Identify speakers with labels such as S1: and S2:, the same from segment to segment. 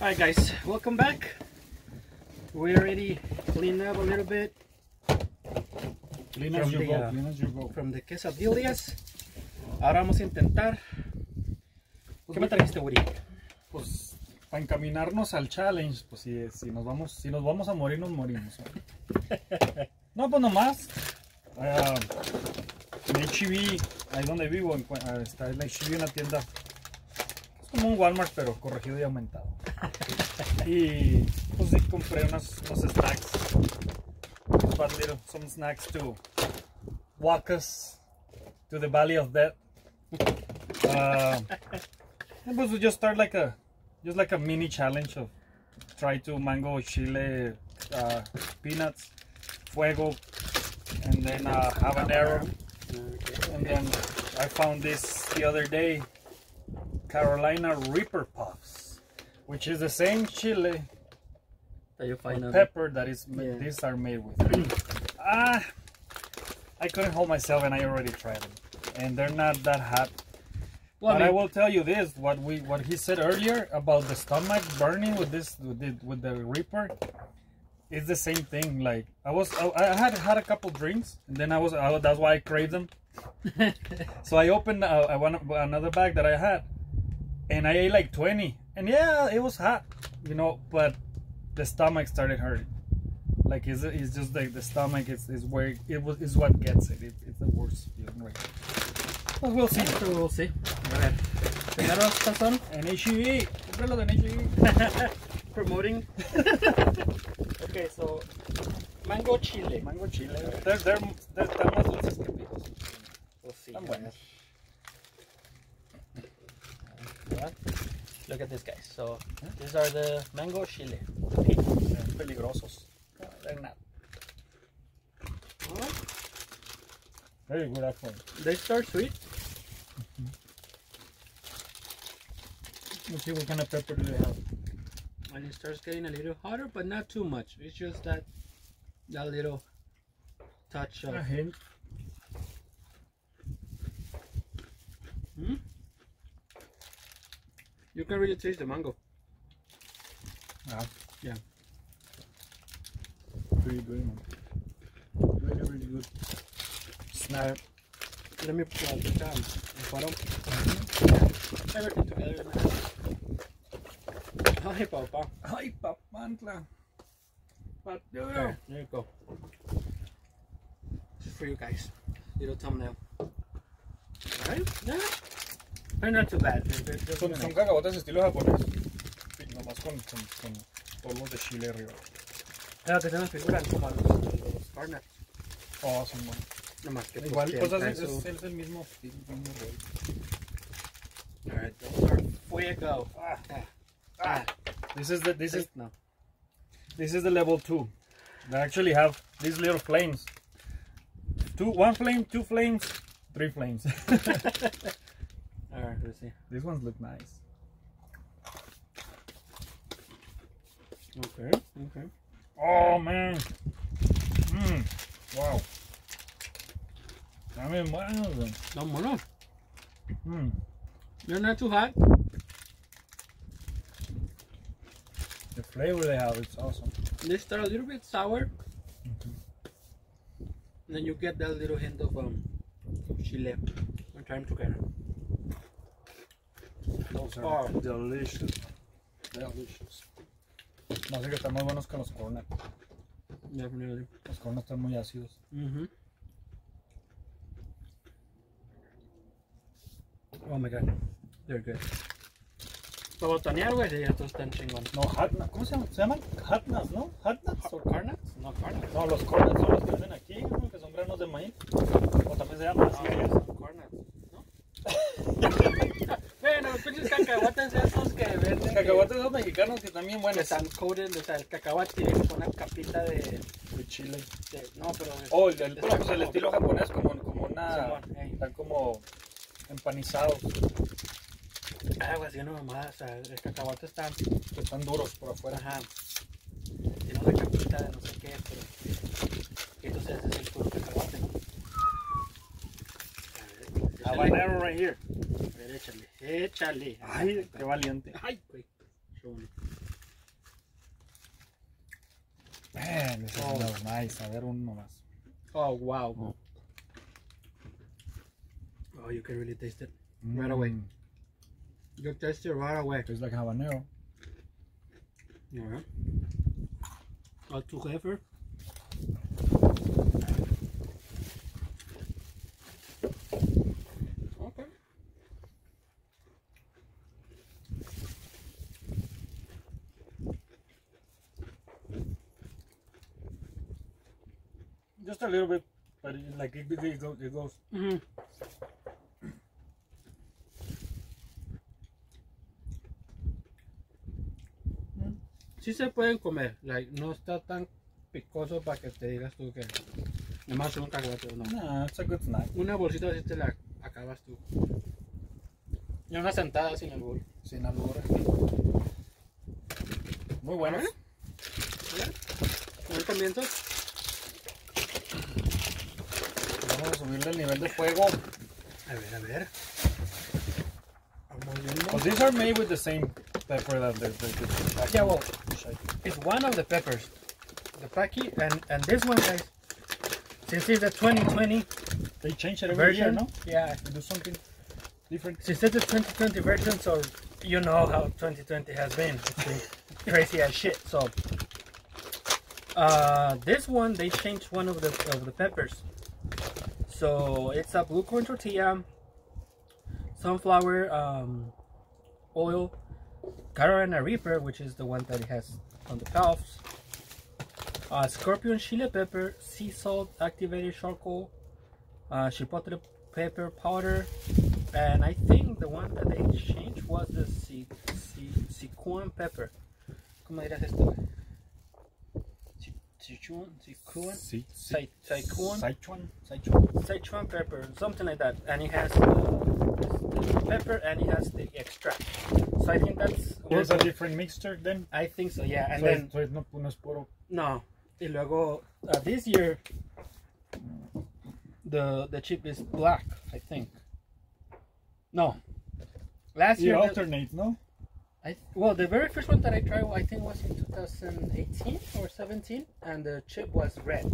S1: Alright guys, welcome back. We already cleaned up a little bit
S2: Clean
S1: From
S2: as you
S1: the,
S2: go,
S1: uh,
S2: go.
S1: from the quesadillas. Ahora vamos a intentar. ¿Qué me trajiste, Woody?
S2: Pues para encaminarnos al challenge, pues si, si nos vamos, si nos vamos a morir, nos morimos. ¿no? Pues nomás. ah, en HEB, ahí donde vivo, en ah, está en HEB una tienda. Como un Walmart, pero corregido y aumentado. Y pues sí, compré unos, unos snacks. Fun little, some snacks to walk us to the valley of death. Uh, and pues we just start like a just like a mini challenge of try to mango chile uh, peanuts fuego and then uh, habanero and then I found this the other day Carolina Reaper puffs which is the same chili
S1: That you find out.
S2: pepper that is
S1: Yeah.
S2: these are made with ah I couldn't hold myself and I already tried them and they're not that hot
S1: Well,
S2: but
S1: I
S2: I will tell you this: what we what he said earlier about the stomach burning with this with the, with the Reaper, it's the same thing. Like I was, I, I had had a couple drinks, and then I was, I, that's why I craved them. so I opened uh, I one another bag that I had, and I ate like twenty, and yeah, it was hot, you know, but the stomach started hurting. Like it's, it's just like the stomach is, is where it was is what gets it. it it's the worst feeling right. But we'll see.
S1: so we'll see. A ver. Primero, Sazón.
S2: En HEB, cómpralo en HEB.
S1: Promoting. okay, so mango chile.
S2: Mango chile. They're, they're, they're, están más dulces que picos.
S1: We'll see.
S2: Están buenas.
S1: Look at this, guys. So these are the mango chile.
S2: They're peligrosos. No, they're not. Very good actually.
S1: They start sweet.
S2: Let's see what kind of pepper do they have.
S1: and it starts getting a little hotter, but not too much. It's just that that little touch of
S2: A hint.
S1: Hmm? You can really taste the mango.
S2: Yeah.
S1: Yeah.
S2: Pretty good man. Really, really good. Snap.
S1: Let me put down the bottom. Everything together. Hi, papá.
S2: Ay, papantla. But
S1: There, there you go. Just for you guys. Little thumbnail. Alright? Yeah. They're not too bad. They're, they're,
S2: Son,
S1: nice.
S2: son cacahuates estilo japonés. Nomás con, con, con polvos de chile arriba.
S1: Ah, que se me figuran como a los, los Garnet.
S2: Oh, son buenos.
S1: Nomás que
S2: Igual, pues es, es, es el mismo, mismo.
S1: Alright, those are fuego.
S2: Ah,
S1: Ah,
S2: This is the this is
S1: no.
S2: this is the level two. They actually have these little flames. Two, one flame, two flames, three flames.
S1: See.
S2: These ones look nice.
S1: Okay, okay.
S2: Oh man. Mmm. Wow. Están bien buenos. güey.
S1: Vámonos.
S2: Mm.
S1: They're not too hot.
S2: The flavor they have, it's awesome.
S1: They start a little bit sour. And then you get that little hint of um of chile when time together.
S2: Those
S1: are
S2: delicious. Delicious. No sé que están más buenos que los cornet.
S1: Definitely.
S2: Los cornet están muy ácidos.
S1: Mm-hmm. Oh my god. They're good. Para botanear, güey, sí, estos están chingón.
S2: No, hot nuts. ¿Cómo se llaman? ¿Se llaman? Hot nuts, ¿no? Hot nuts. o-
S1: ¿Carnuts? No, carnuts.
S2: No, los cornets son los que venden aquí, ¿no? que son granos de maíz. O también se llaman así.
S1: Ah, son carnuts, ¿no? los pinches cacahuates estos que venden.
S2: Los
S1: que-
S2: cacahuates son mexicanos que también
S1: Que
S2: buenos.
S1: están coated, o sea, el cacahuate tiene como una capita de,
S2: De chile.
S1: de- no, pero de-
S2: Oh, el, el, pues, el estilo japonés, como, como una.
S1: Simón, ey.
S2: Están como empanizados,
S1: algo así, una mamada, o sea, el cacahuate está,
S2: que están duros por afuera.
S1: ajá, tiene una capita de no sé qué, pero, entonces ese es el puro cacahuate, ¿no? A ver,
S2: Habanero right here.
S1: Ver, échale, échale.
S2: Ay, qué valiente.
S1: Ay, güey.
S2: Man, this
S1: Oh.
S2: smells nice. A ver, uno más.
S1: Oh, wow. Oh, you can really taste it. Right away.
S2: Mm,
S1: You taste it right away.
S2: Tastes like habanero.
S1: Yeah. Al tu jefe.
S2: Just a little bit, but it, like it, it, goes, it goes.
S1: Mm-hmm. Sí se pueden comer, like, no está tan picoso para que te digas tú que nomás un cacahuate, no.
S2: Nah, it's a good snack.
S1: Una bolsita así te la acabas tú. Y una sentada sin el bol.
S2: Sin albur. Muy buenos.
S1: ¿Buen comienzo?
S2: Vamos subirle el nivel de fuego.
S1: A ver, a ver.
S2: Well, these are made with the same pepper that the, the, the,
S1: Yeah, well, it's one of the peppers. The Paqui and, and this one, guys. Since it's the 2020
S2: They change it every year,
S1: version,
S2: no?
S1: yeah.
S2: They do something different.
S1: Since it's the 2020 version, so you know how 2020 has been. It's been crazy as shit. So uh, this one, they changed one of the of the peppers. So it's a blue corn tortilla, sunflower um, oil, Carolina Reaper, which is the one that it has on the shelves. Uh, scorpion chili pepper, sea salt, activated charcoal, uh, chipotle pepper powder, and I think the one that they changed was the si, si, Sichuan pepper. ¿Cómo dirás? Güey? Si- Sichuan, Sichuan,
S2: Sí,
S1: Sai- Sichuan,
S2: Sichuan. Sichuan.
S1: Sichuan pepper, something like that, and it has uh, the pepper and it has the extract. So I think that's.
S2: There's a different mixture then.
S1: I think so, yeah. And
S2: so,
S1: then
S2: es, so es no, no es puro.
S1: no, y luego uh, this year the the chip is black, I think. No, last
S2: It
S1: year. the-
S2: alternates, no?
S1: I well, the very first one that I tried, I think, was in 2018 or 17, and the chip was red.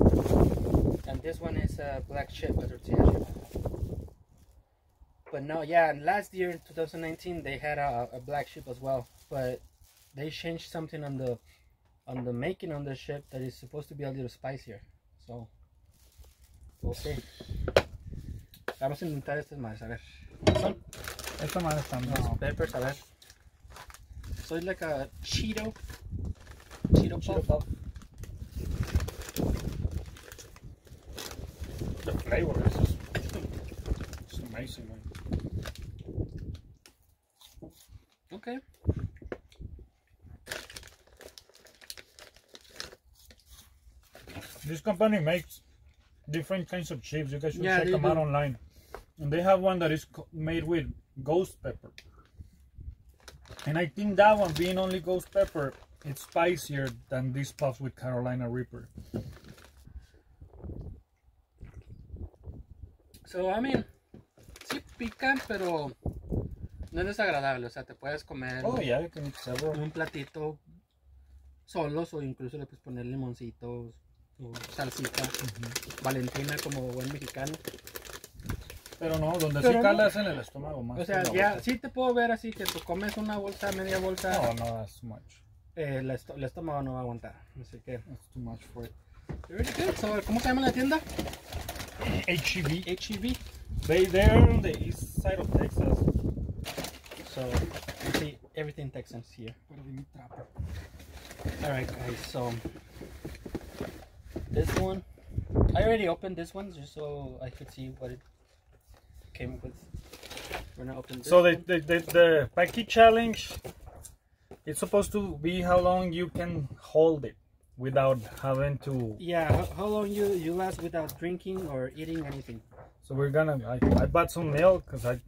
S1: And this one is a black chip, a tortilla chip. But no, yeah, and last year in 2019 they had a, a black chip as well, but they changed something on the on the making on the chip that is supposed to be a little spicier. So we'll see. Vamos a intentar estas más, a ver. Son
S2: Esta madre está
S1: los
S2: no.
S1: peppers, a ver. Soy like a Cheeto. Cheeto,
S2: Cheeto
S1: puff.
S2: puff. The flavor is just it's amazing, man.
S1: Okay.
S2: This company makes different kinds of chips. You guys should
S1: Yeah,
S2: check
S1: they
S2: them out online. And they have one that is made with ghost pepper. And I think that one, being only ghost pepper, it's spicier than these puffs with Carolina Reaper.
S1: So, I mean, sí pican, pero no es desagradable. O sea, te puedes comer
S2: Oh yeah, you can eat several.
S1: un platito solos o incluso le puedes poner limoncitos o salsita. Valentina como buen mexicano.
S2: Pero no, donde
S1: Pero
S2: sí
S1: no.
S2: calas en el estómago más.
S1: O sea, ya
S2: boca.
S1: sí te puedo ver así que tú comes una bolsa, media bolsa,
S2: No, no, that's too much.
S1: eh, el, esto- el estómago no va a aguantar. Así que,
S2: That's too much for it.
S1: very good. So, ¿cómo se llama la tienda?
S2: HEB.
S1: HEB.
S2: They they're on the east side of Texas.
S1: So, you see everything Texans here. Alright guys, so this one I already opened this one just so I could see what it came with. We're gonna open this
S2: So the the, the the challenge it's supposed to be how long you can hold it without having to
S1: Yeah, how, how long you you last without drinking or eating anything?
S2: so we're gonna I, I bought some milk because I,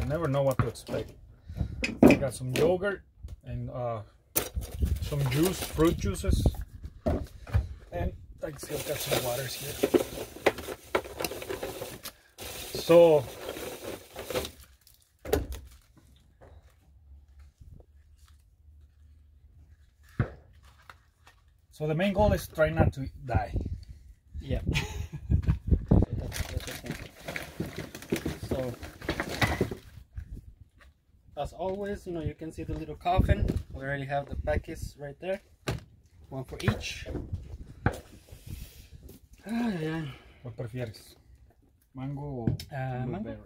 S2: I never know what to expect. I got some yogurt and uh some juice, fruit juices. And I still got some waters here. So So the main goal is try not to die.
S1: Yeah. that's, that's the thing. So, as always, you know, you can see the little coffin. We already have the packets right there. One for each. Ah, yeah.
S2: ¿Cuál prefieres? ¿Mango o
S1: Ah, mango.
S2: la.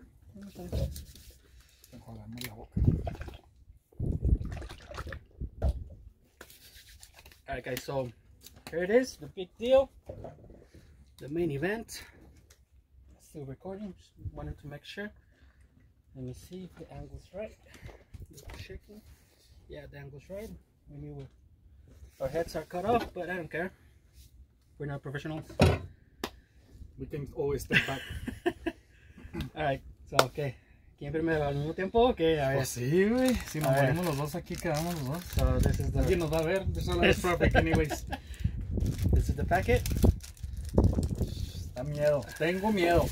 S1: Alright guys, so here it is, the big deal. The main event. Still recording, just wanted to make sure. Let me see if the angle's right. Just checking. Yeah, the angle's right. We knew our heads are cut off, but I don't care. We're not professionals.
S2: We can always step back.
S1: Alright, so okay. ¿Quién primero? ¿Al mismo tiempo? Okay, a ver.
S2: Pues sí, güey. Si nos morimos los dos aquí, quedamos los dos.
S1: So this is the
S2: Alguien nos va a ver. This one is perfect anyways.
S1: this is the packet.
S2: Da miedo. Tengo miedo.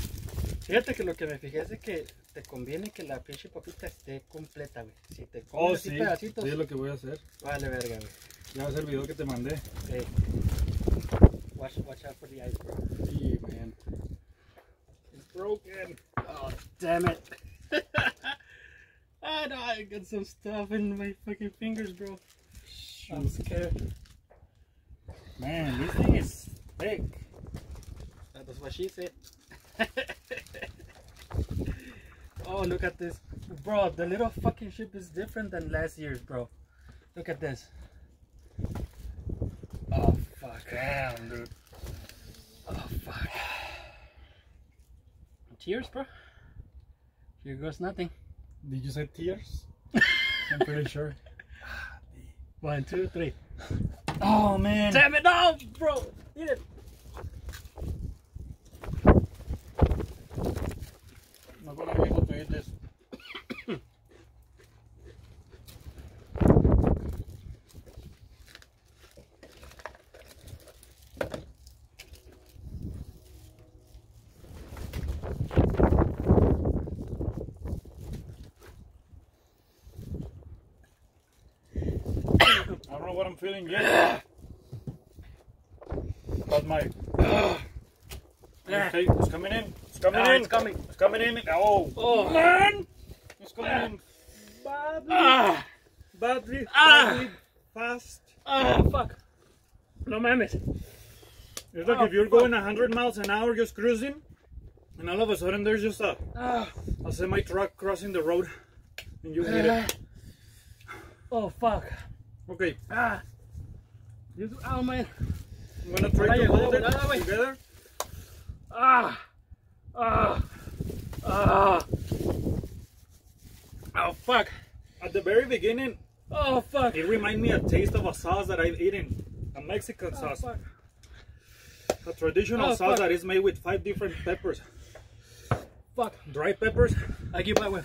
S1: Fíjate que lo que me fijé es de que te conviene que la pinche papita esté completa, güey. Si te
S2: Oh,
S1: comes así
S2: sí.
S1: pedacitos,
S2: Sí, es lo que voy a hacer.
S1: vale verga, güey.
S2: Ya ves el video que te mandé.
S1: Hey. Watch, watch out for the ice, bro.
S2: Sí, man. It's broken.
S1: Oh, damn it. ah, no, I got some stuff in my fucking fingers, bro. I'm scared.
S2: Man, this thing is thick.
S1: That was what she said. oh, look at this. Bro, the little fucking ship is different than last year's, bro. Look at this. Oh, fuck.
S2: Damn, dude.
S1: Oh, fuck. Cheers, bro. Here goes nothing.
S2: Did you say tears? I'm pretty sure.
S1: One, two, three.
S2: Oh, man.
S1: Damn it, no, bro. Eat it.
S2: Not gonna be able to eat this. I don't know what I'm feeling yet. But my okay, it's coming in. It's coming
S1: Ah,
S2: in.
S1: it's coming.
S2: It's coming in. Oh,
S1: Oh.
S2: man! It's coming in badly,
S1: Ah,
S2: badly,
S1: Ah.
S2: badly, fast.
S1: ah, fuck. No mames.
S2: It's like
S1: Oh,
S2: if you're
S1: fuck.
S2: going 100 miles an hour just cruising, and all of a sudden there's just a,
S1: Ah,
S2: a semi truck crossing the road, and you hit it.
S1: oh, fuck.
S2: Okay,
S1: Ah. You, do oh, man.
S2: I'm gonna try
S1: Vaya,
S2: to hold it
S1: vaya, vaya.
S2: together.
S1: Ah. Ah. Ah. Oh, fuck.
S2: At the very beginning,
S1: Oh, fuck.
S2: it reminded me a taste of a sauce that I've eaten, a Mexican
S1: Oh,
S2: sauce,
S1: fuck.
S2: a traditional
S1: Oh,
S2: sauce
S1: fuck.
S2: that is made with five different peppers,
S1: Fuck.
S2: dry peppers.
S1: I give my way.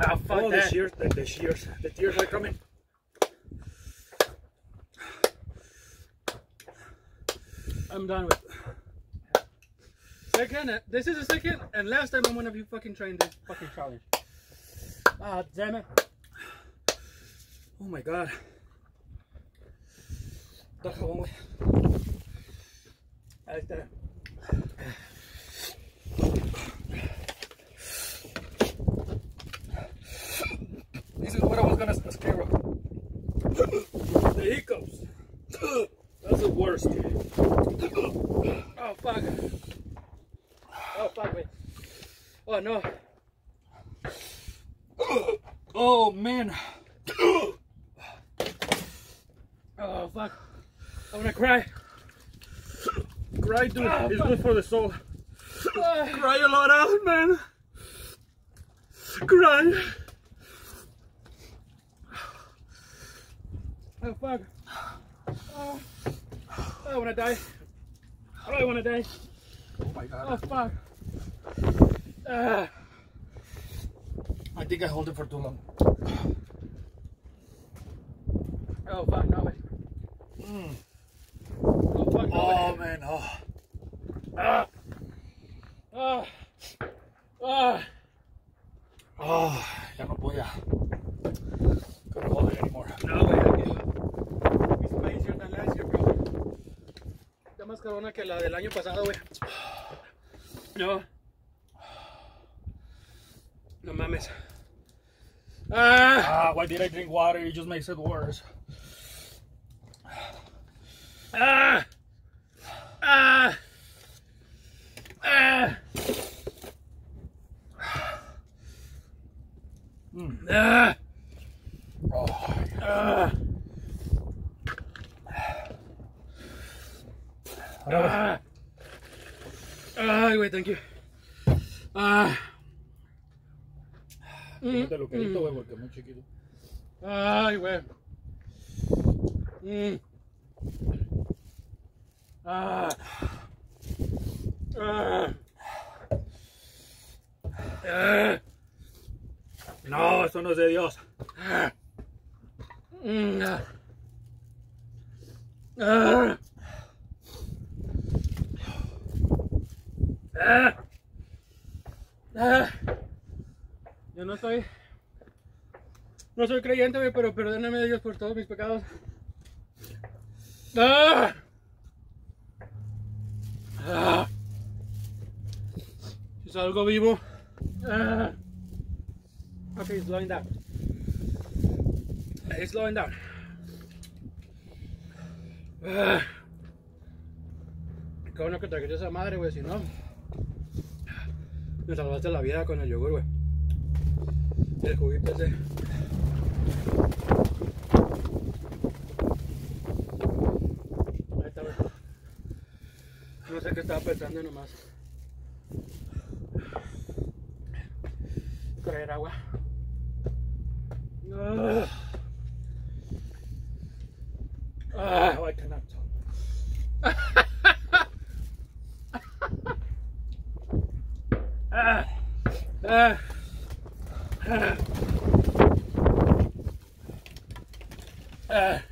S1: Ah, fuck
S2: oh, the
S1: that.
S2: shears, the, the shears, the tears are coming.
S1: I'm done with. Second, uh, this is the second and last time I'm gonna be fucking trying this fucking challenge. Ah, damn it.
S2: Oh my god.
S1: Da jabón, güey. Ahí está.
S2: This is what I was gonna scare of. The hiccups. That's the worst.
S1: Oh, fuck. Oh, fuck, wait. Oh, no.
S2: Oh man.
S1: Oh, fuck. I'm gonna cry.
S2: Cry, dude.
S1: Ah,
S2: it's good for the soul. Cry a lot out, man. Cry.
S1: Oh, fuck. Oh, I wanna die. Oh, I wanna die.
S2: Oh my god.
S1: Oh, fuck. Ah.
S2: I think I hold it for too long.
S1: Oh, fuck, no, wait.
S2: Mm.
S1: Oh, fuck, no,
S2: Oh
S1: wait.
S2: man. Oh.
S1: Ah. Ah. Ah.
S2: Oh. Ya no voy a. Couldn't hold it anymore.
S1: No, way cabrona que la del año pasado, güey. No. No mames. Ah,
S2: Ah, why did I drink water? It just makes it worse.
S1: ah, ah, ah.
S2: Mm.
S1: Ah,
S2: Oh,
S1: ah, ah. Ay, güey, thank you. Ah. Mm,
S2: te lo quedito, güey, porque es muy chiquito.
S1: Ay, güey. Mm. Ah. Ah. Ah.
S2: No, eso no es de Dios.
S1: Mm. Ah. Yo no soy. No soy creyente, güey, pero perdóname Dios por todos mis pecados. Ah. Ah. Si es algo vivo. Ah. Okay, slowing down. It's slowing down. Ah. Qué bueno que trajiste esa madre, güey, si no. Me salvaste la vida con el yogur, güey. El juguito ese. No sé qué estaba pensando nomás. Traer agua. Ah. Ah.
S2: I cannot talk.
S1: Ah. Ah. Ah. Ah.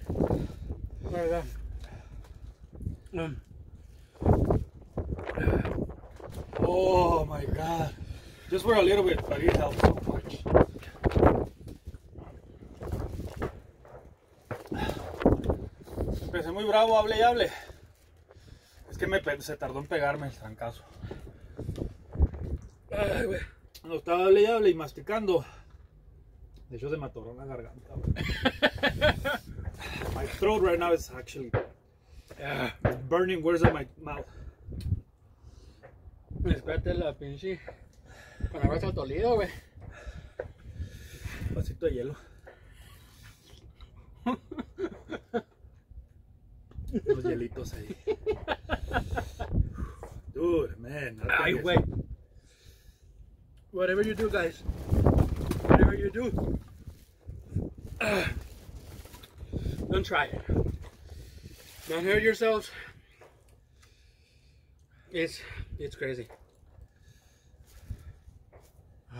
S2: Oh my god. Just for a little bit, but it helps so much. Empecé muy bravo, hable y hable. Es que me, se tardó en pegarme el trancazo.
S1: Ay, güey.
S2: No estaba hable y hable y masticando. De hecho, se me atoró la garganta. my throat right now is actually
S1: Ah.
S2: burning than my mouth.
S1: Espérate la pinche. Con hasta tolido, güey.
S2: Vasito de hielo. Los hielitos ahí. Dude, man.
S1: Ay, güey. Whatever you do, guys. Whatever you do. don't try it. Don't hurt yourselves. It's it's crazy.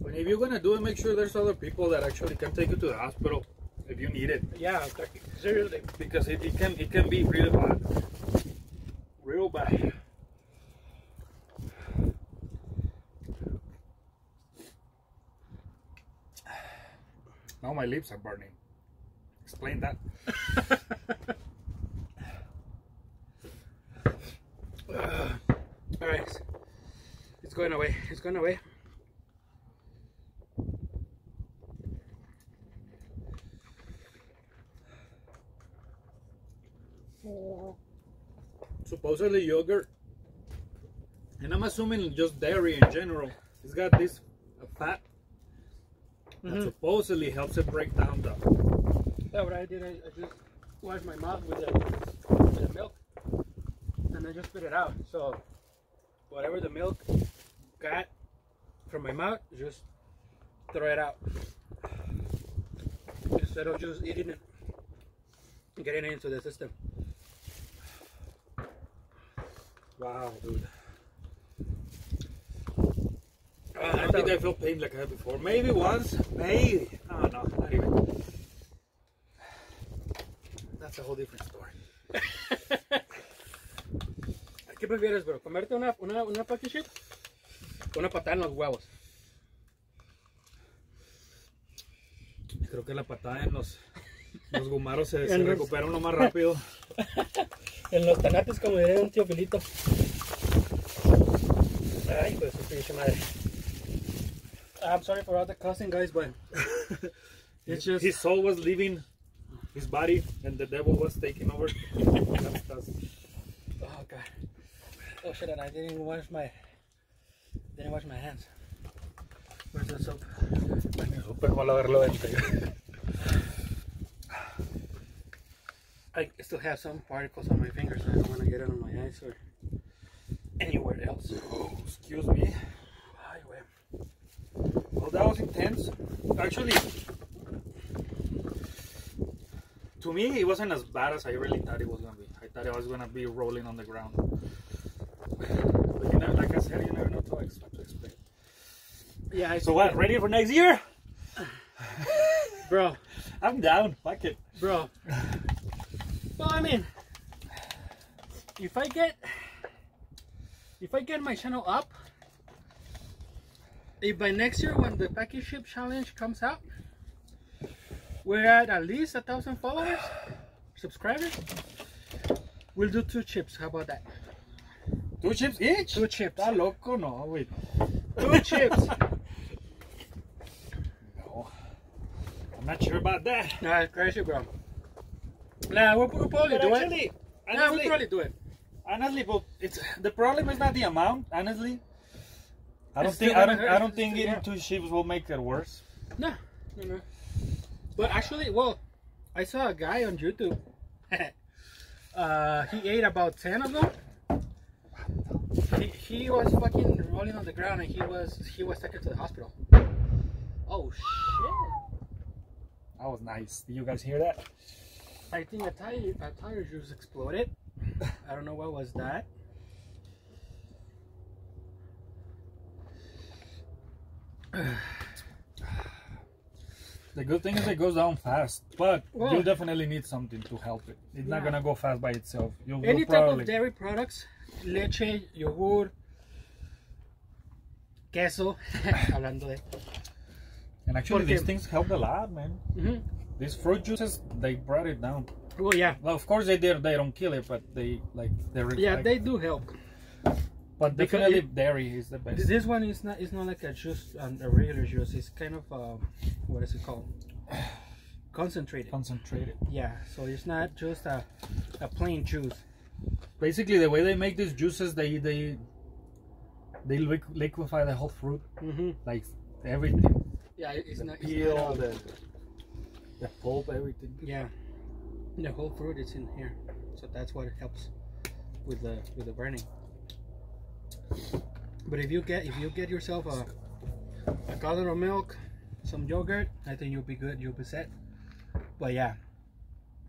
S2: But if you're gonna do it, make sure there's other people that actually can take you to the hospital if you need it.
S1: Yeah, seriously.
S2: Because it, it can it can be real bad. Real bad. Now my lips are burning. Explain that.
S1: All right, it's going away. It's going away.
S2: supposedly yogurt, and I'm assuming just dairy in general. It's got this fat that
S1: Mhm.
S2: supposedly helps it break down the.
S1: Yeah, what I did, I, I just washed my mouth with the, with the milk, and I just spit it out. So, whatever the milk got from my mouth, just throw it out instead of just eating it, getting it into the system.
S2: Wow, dude.
S1: Uh,
S2: I don't think I felt pain like I had before. Maybe once, maybe. No, no, not even. That's a whole different story.
S1: ¿Qué prefieres, bro? ¿Comerte una, una, una pocket o Una patada en los huevos.
S2: Creo que la patada en los Los gumaros se, se
S1: los-
S2: recuperan lo más rápido.
S1: En los tanates, como diría un tío Filito. Ay, pues su pinche madre. I'm sorry for all the cussing, guys, but it's just.
S2: His soul was leaving his body and the devil was taking over.
S1: Oh god. Oh shit, and I didn't wash my. Didn't wash my hands. Where's the soap?
S2: Súper malo verlo dentro.
S1: I still have some particles on my fingers. I don't want to get it on my eyes or anywhere else.
S2: Oh, excuse me. Well, that was intense. Actually, to me, it wasn't as bad as I really thought it was gonna be. I thought I was gonna be rolling on the ground. But you know, like I said, you never know to ex- to expect.
S1: Yeah, I
S2: So what? Ready for next year?
S1: bro,
S2: I'm down. Fuck it.
S1: bro. Well, I mean, if I get, if I get my channel up, if by next year when the Paqui chip challenge comes out, we're at at least a thousand followers, subscribers, we'll do two chips. How about that?
S2: Two chips each.
S1: Two chips.
S2: Está loco, no, güey.
S1: Two chips.
S2: No. I'm not sure about that.
S1: Nah, crazy, bro. Nah, we'll, we'll probably
S2: But
S1: do it.
S2: actually,
S1: Nah, we'll probably do it.
S2: honestly, but it's the problem is not the amount. Honestly, I don't
S1: It's
S2: think I don't
S1: hurt.
S2: I don't
S1: It's
S2: think eating two chips will make it worse.
S1: No, no, no. But actually, well, I saw a guy on YouTube. uh, he ate about ten of them. He, he was fucking rolling on the ground, and he was he was taken to the hospital. Oh shit!
S2: That was nice. Did you guys hear that?
S1: I think a tire a tire juice exploded. I don't know what was that.
S2: The good thing is it goes down fast, but
S1: Well-
S2: you definitely need something to help it. It's not gonna go fast by itself. You'll,
S1: Any type
S2: probably
S1: of dairy products, leche, yogurt, queso. Hablando de.
S2: and actually
S1: Porque-
S2: these things help a lot, man.
S1: Mhm.
S2: These fruit juices they brought it down.
S1: Oh yeah,
S2: Well, of course they did. They don't kill it, but they like they're
S1: yeah,
S2: like-
S1: they do help.
S2: But
S1: because
S2: definitely
S1: it-
S2: dairy is the best.
S1: This one is not is not like a juice, um, a regular juice. It's kind of uh, what is it called? Concentrated.
S2: Concentrated.
S1: Yeah, so it's not just a, a plain juice.
S2: Basically, the way they make these juices, they they they liq- liquefy the whole fruit,
S1: Mm-hmm.
S2: like everything.
S1: Yeah, it's
S2: the
S1: not. It's
S2: peel,
S1: not, uh,
S2: the the pulp, everything.
S1: yeah, the whole fruit is in here, so that's what helps with the with the burning. But if you get if you get yourself a a gallon of milk, some yogurt, I think you'll be good. You'll be set. But yeah,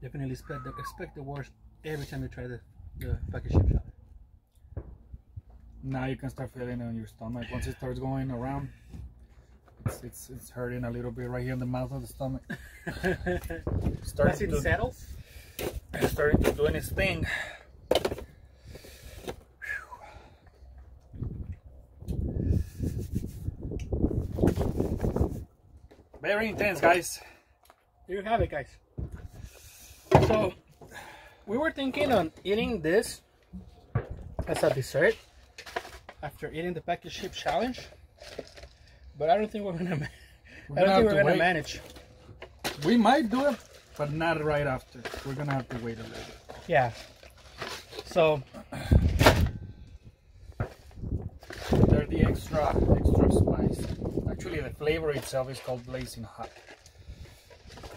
S1: definitely expect the expect the worst every time you try the the Paqui chip shot.
S2: Now you can start feeling it on your stomach. Once it starts going around, it's it's, it's hurting a little bit right here in the mouth of the stomach.
S1: As
S2: Starting
S1: it
S2: to,
S1: settles.
S2: starting to doing its thing. Very intense, guys.
S1: There you have it, guys. So, we were thinking on eating this as a dessert after eating the Paqui chip challenge, but I don't think we're gonna.
S2: We're
S1: I don't
S2: gonna
S1: think we're
S2: to
S1: gonna
S2: wait.
S1: manage.
S2: We might do it, but not right after. We're gonna have to wait a little bit.
S1: Yeah. So
S2: They're the extra extra spice. Actually, the flavor itself is called blazing hot.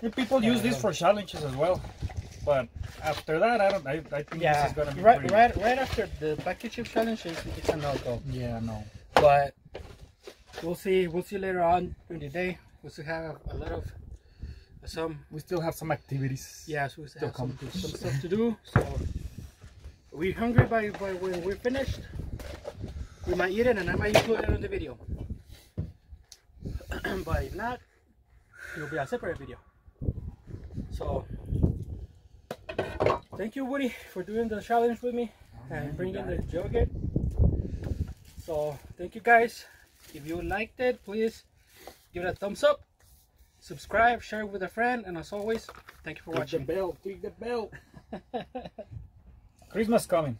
S2: And people use this for challenges as well, but after that, I don't. I, I think this is gonna be
S1: right,
S2: pretty.
S1: right, right after the Paqui chip challenge, it's, it's a no go.
S2: Yeah, no.
S1: But we'll see. We'll see later on during the day. We still have a lot of uh, some
S2: We still have some activities.
S1: Yes, we still have some, some stuff to do. So we're hungry by, by when we're finished. We might eat it and I might include it in the video. But if not, it'll be a separate video. So thank you Woody for doing the challenge with me and bringing the yogurt. So thank you guys. If you liked it, please give it a thumbs up subscribe, share it with a friend, and as always, thank you for
S2: Click the
S1: watching.
S2: bell. Click the bell. Christmas coming.